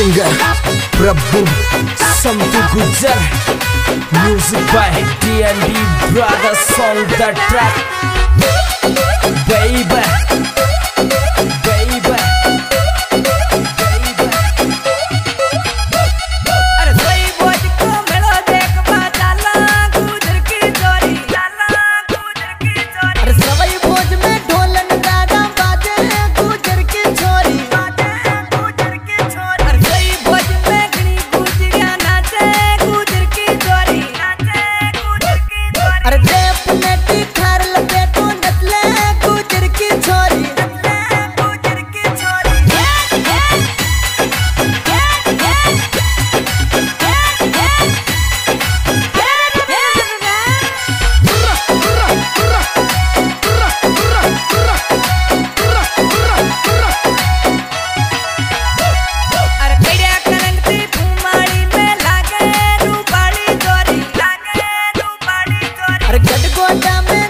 singer Prabhu समू गुजर music by D N D song the track baby गोदा में